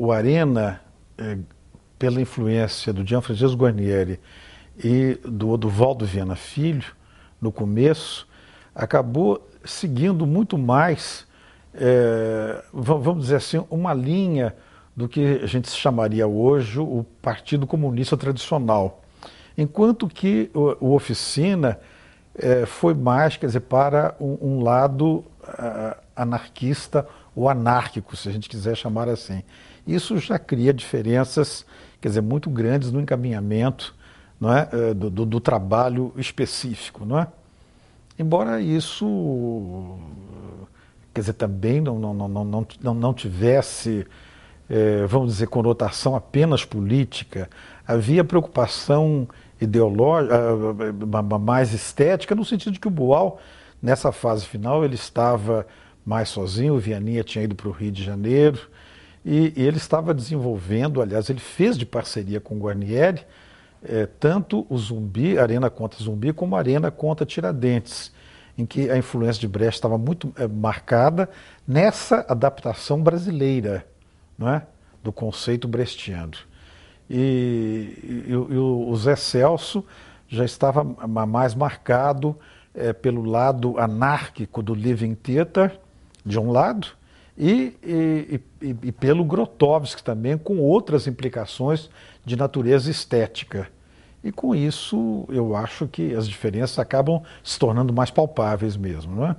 o Arena, é, pela influência do Gianfrancesco Guarnieri e do Oduvaldo Viana Filho, no começo, acabou seguindo muito mais, é, vamos dizer assim, uma linha do que a gente chamaria hoje o Partido Comunista Tradicional. Enquanto que o, Oficina é, foi mais, quer dizer, para um, um lado anarquista ou anárquico, se a gente quiser chamar assim. Isso já cria diferenças, quer dizer, muito grandes no encaminhamento não é, é do, do, do trabalho específico, não é? Embora isso, quer dizer, também não, não, não, não, não, não tivesse, é, vamos dizer, conotação apenas política, havia preocupação ideológica, mais estética, no sentido de que o Boal, nessa fase final, ele estava mais sozinho, o Vianinha tinha ido para o Rio de Janeiro, e, e, ele estava desenvolvendo, aliás, ele fez de parceria com o Guarnieri, é, tanto o Zumbi, Arena contra Zumbi, como Arena contra Tiradentes, em que a influência de Brecht estava muito é, marcada nessa adaptação brasileira não é? do conceito brechtiano. E, e, e, o Zé Celso já estava mais marcado é, pelo lado anárquico do Living Theater, de um lado, e, e, e, e, pelo Grotowski também, com outras implicações de natureza estética. E com isso, eu acho que as diferenças acabam se tornando mais palpáveis mesmo, não é?